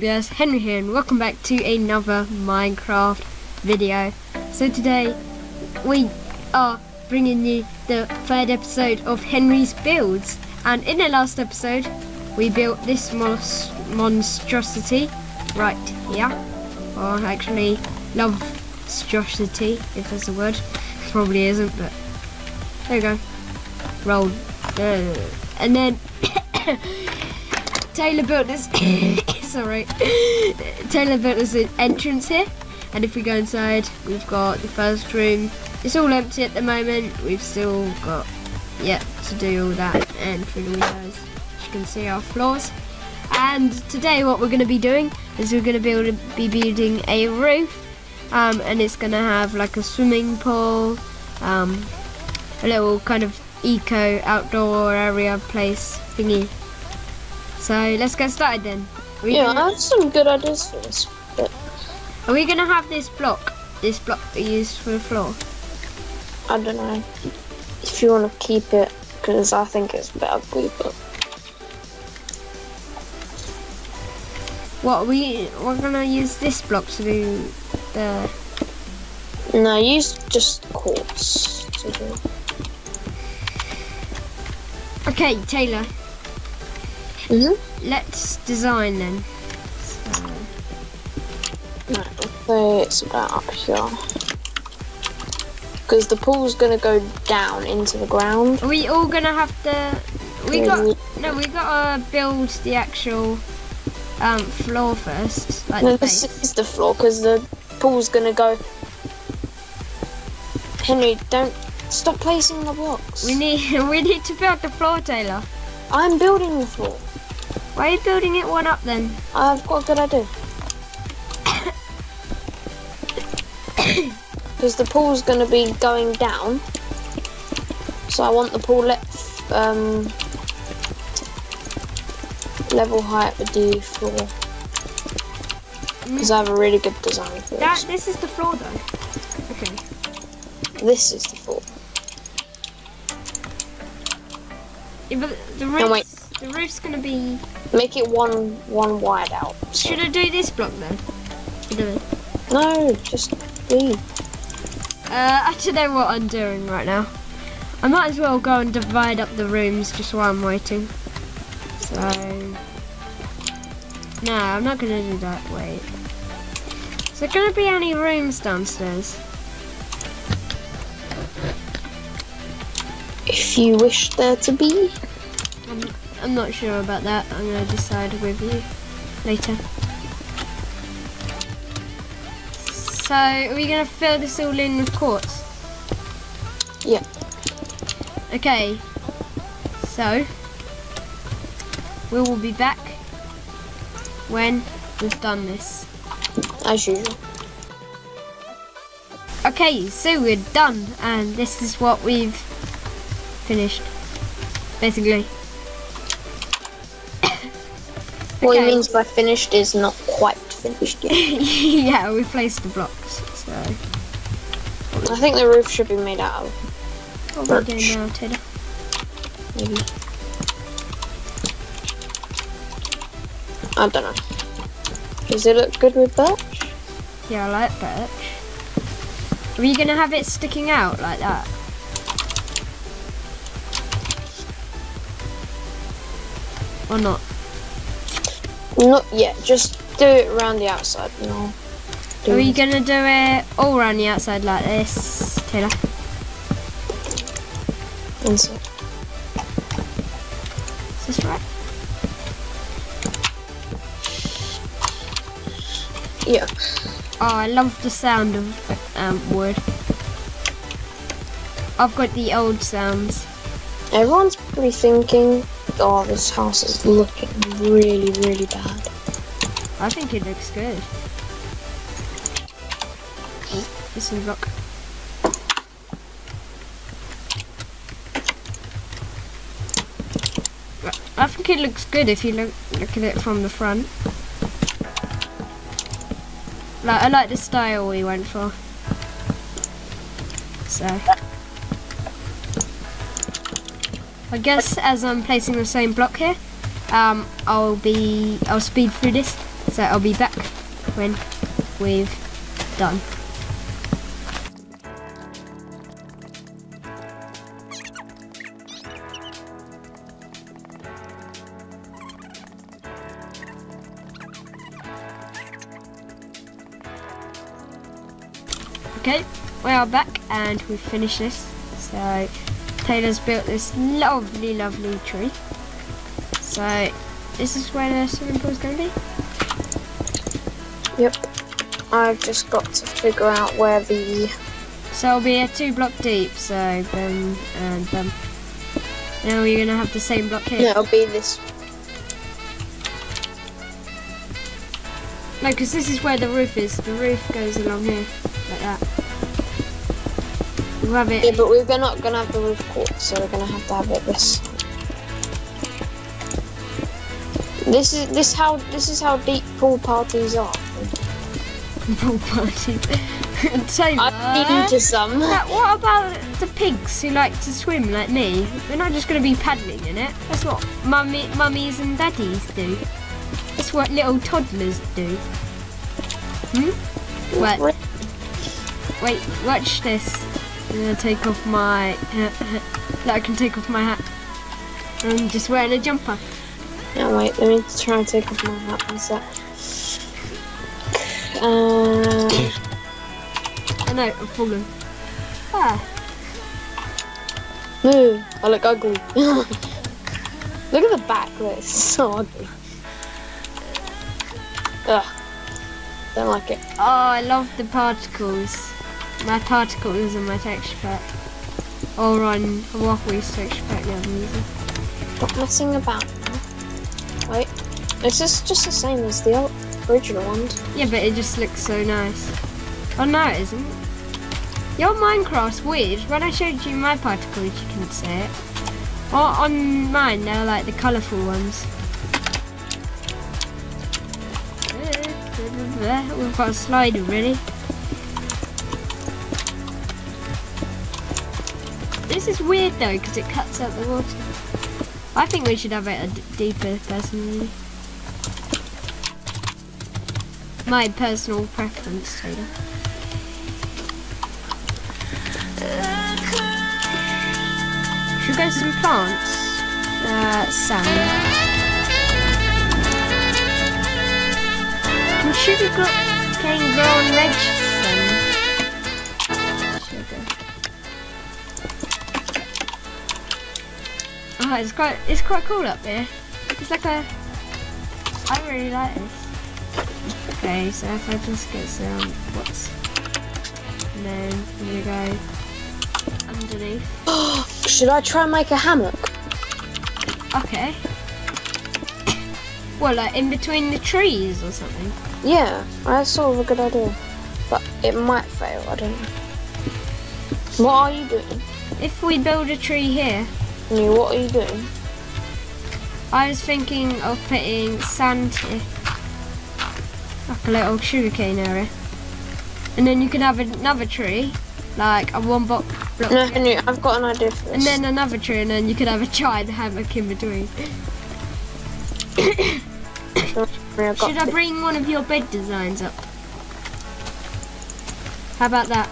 up guys, Henry here and welcome back to another Minecraft video. So today we are bringing you the third episode of Henry's Builds and in the last episode we built this monstrosity right here or actually love-strosity if that's a word, probably isn't but there you go, roll uh, and then Taylor built this. sorry. Taylor built this entrance here, and if we go inside, we've got the first room. It's all empty at the moment. We've still got yet to do all that, and through the windows, you can see our floors. And today, what we're going to be doing is we're going to be building a roof, um, and it's going to have like a swimming pool, um, a little kind of eco outdoor area place thingy so let's get started then. yeah, gonna... I have some good ideas for this bit. Are we gonna have this block, this block be used for the floor? I don't know. If you want to keep it, because I think it's a bit ugly, but. What we we're gonna use this block to do the. No, use just quartz to do. Okay, Taylor. Mm -hmm. Let's design then. So, it's about up here. Because the pool's gonna go down into the ground. Are we all gonna have to? We got no. We gotta build the actual um, floor first. Like no, this is the floor because the pool's gonna go. Henry, don't stop placing the blocks. We need we need to build the floor, Taylor. I'm building the floor. Why are you building it one up then? I've got a good idea. Because the pool's going to be going down. So I want the pool um, level height with the floor. Because I have a really good design for that, This is the floor though. Okay. This is the floor. Yeah, but the roof, no, the roof's gonna be Make it one one wide out. So. Should I do this block then? No, just leave. Uh, I don't know what I'm doing right now. I might as well go and divide up the rooms just while I'm waiting. So, no, I'm not gonna do that. Wait. Is there gonna be any rooms downstairs? If you wish there to be. Um, I'm not sure about that. I'm going to decide with you later. So, are we going to fill this all in with quartz? Yeah. Okay. So, we will be back when we've done this. As usual. Okay, so we're done, and this is what we've finished, basically. What he means by finished is not quite finished yet. yeah, we placed the blocks, so. I think the roof should be made out of what birch. we now, Taylor? Maybe. I don't know. Does it look good with birch? Yeah, I like birch. Are you gonna have it sticking out like that? Or not? Not yet, just do it around the outside now. Are you gonna do it all around the outside like this, Taylor? Inside. Is this right? Yeah. Oh, I love the sound of um, wood. I've got the old sounds. Everyone's probably thinking oh, this house is looking really, really bad. I think it looks good. this is rock. I think it looks good if you look look at it from the front. Like I like the style we went for. So. I guess as I'm placing the same block here, um, I'll be I'll speed through this. So I'll be back when we've done. Okay, we are back and we've finished this. So Taylor's built this lovely, lovely tree. So this is where the swimming pool is going to be. Yep. I've just got to figure out where the So it'll be a two block deep. So boom and boom. Now you're gonna have the same block here. it'll be this. No, because this is where the roof is. The roof goes along here, like that. We'll have it. Yeah, but we're not gonna have the roof court, so we're gonna have to have it this. This is this how this is how deep pool parties are. pool party. Taylor. I've been to some. But what about the pigs who like to swim like me? They're not just to be paddling in it. That's what mummy, mummies and daddies do. That's what little toddlers do. Hmm? Wait, wait, watch this. I'm to take off my hat. That I can take off my hat. I'm just wearing a jumper. Yeah, wait, let me try and take off my hat one sec. Uh, I know, I've fallen. Ah, ooh, I look ugly. look at the back, it's so ugly. Ugh, don't like it. oh, I love the particles. My particles and my texture pack. Or on Waffle's texture pack that I'm using. Stop messing about. Wait, this is just the same as the o- original ones. Yeah, but it just looks so nice. Oh no, it isn't. Your Minecraft's weird. When I showed you my particles, you couldn't see it. Or on mine, they're like the colourful ones. Eh, We've got a slide already. This is weird though, because it cuts out the water. I think we should have it deeper, personally. My personal preference, Taylor. Should we go some plants? Uh, sand. Can sugar gro- cane grow redstone? Oh, it's quite, it's quite cool up here. It's like a, I really like this. Okay, so if I just get some, what's, and then I'm gonna go underneath. Should I try and make a hammock? Okay. Well, like in between the trees or something. Yeah, that's sort of a good idea. But it might fail, I don't know. What are you doing? If we build a tree here, Mean, what are you doing? I was thinking of putting sand here. Like a little sugarcane area. And then you can have another tree, like a one block block. No, Henry, I've got an idea for this. And then another tree, and then you could have a giant hammock in between. Should I bring one of your bed designs up? How about that?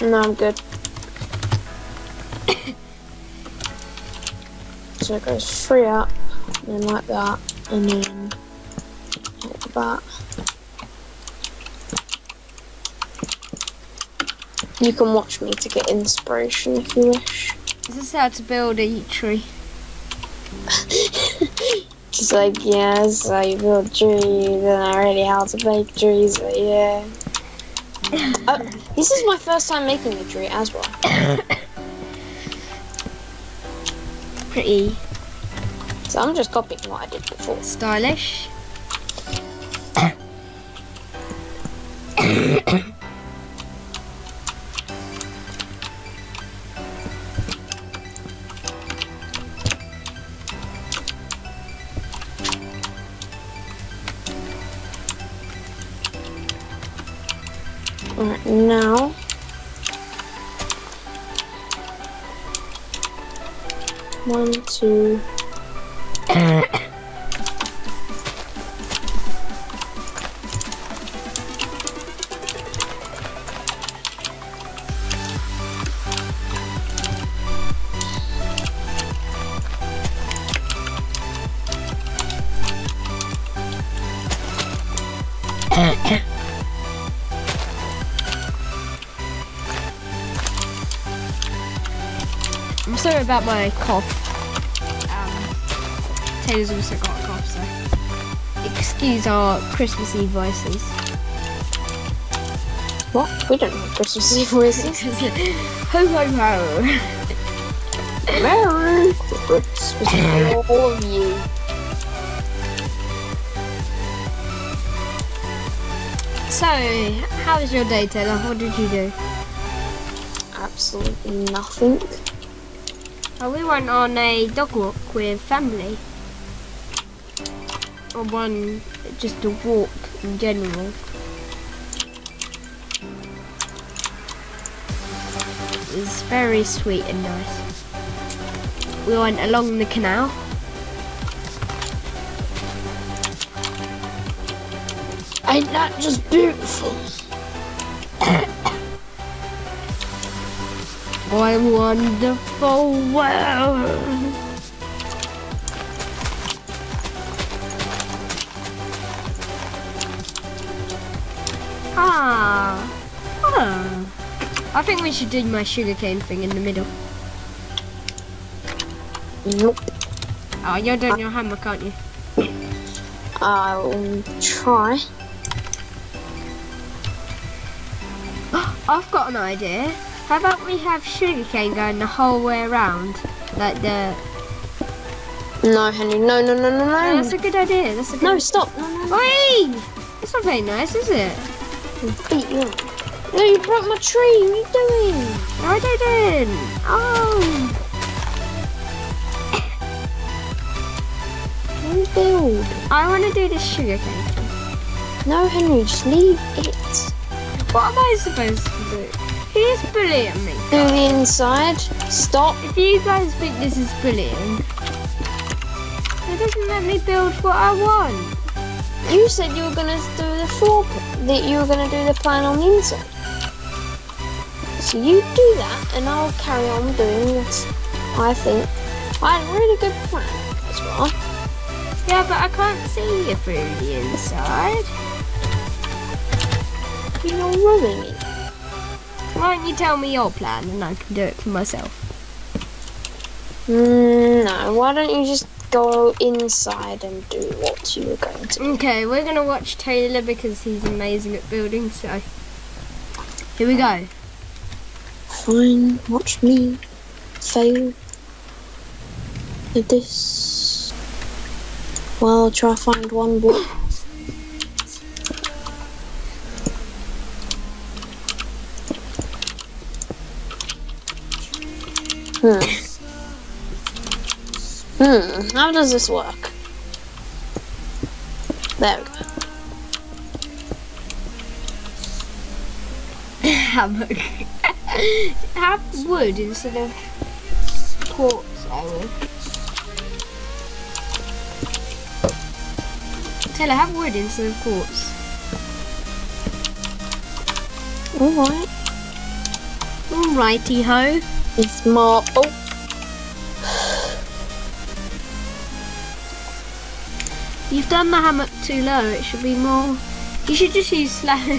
No, I'm good. So it goes three up, and then like that, and then like that. You can watch me to get inspiration if you wish. Is this how to build a tree? Just like, yeah, so you build trees, and already how to make trees, but yeah. Uh, this is my first time making a tree as well. Pretty So I'm just copying what I did before. stylish. Alright, now. to... I'm sorry about my cough. Taylor's also got a cough, so excuse our Christmas Eve voices. What? We don't have Christmas Eve voices. ho ho ho. Merry Christmas to all of you. So, how was your day, Taylor? What did you do? Absolutely nothing. Oh, we went on a dog walk with family. Or one, just a walk in general. It's very sweet and nice. We went along the canal. Ain't that just beautiful? What a wonderful world. I think we should do my sugarcane thing in the middle. Nope. Oh, you're doing your hammock, aren't you? I'll try. I've got an idea. How about we have sugarcane going the whole way around? Like the... No, Henry, no, no, no, no, No, no. that's a good idea. That's a good No, stop. No, no, no. Oi! It's not very nice, is it? Beat you up. No, you broke my tree. What are you doing? No, I didn't. Oh. Rebuild. I want to do the sugarcane thing. No, Henry, just leave it. What am I supposed to do? He's bullying me. Do the inside. Stop. If you guys think this is bullying, it doesn't let me build what I want. You said you were gonna do the floor. pl- That you were gonna do the plan on the inside. So you do that, and I'll carry on doing what I think. I had a really good plan as well. Yeah, but I can't see you through the inside. You're ruining it. Why don't you tell me your plan and I can do it for myself? Mm, no, why don't you just go inside and do what you were going to do? Okay, we're gonna watch Taylor because he's amazing at building. So here we go. Fine, watch me fail at this. Well, I'll try to find one book. Hmm. Hmm, how does this work? There we go. Hammock. Have wood instead of quartz, I would. Taylor, have wood instead of quartz. Alright. Alrighty ho. It's more. Oh, You've done the hammock too low. It should be more. You should just use slack.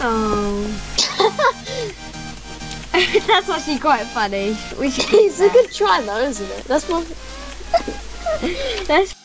oh. That's actually quite funny. We should. it's a good try though, isn't it? That's one. Let's